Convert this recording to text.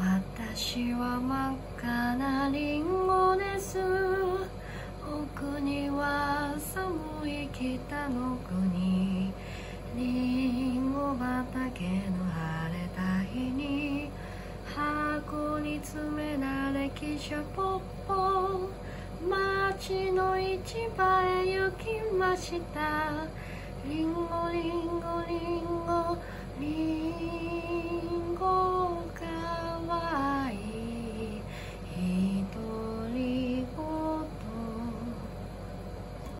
私は真っ赤なリンゴです。奥には寒い北の国。リンゴ畑の晴れた日に。箱に詰められ汽車ポッポ。町の市場へ行きました。リンゴリンゴリンゴ。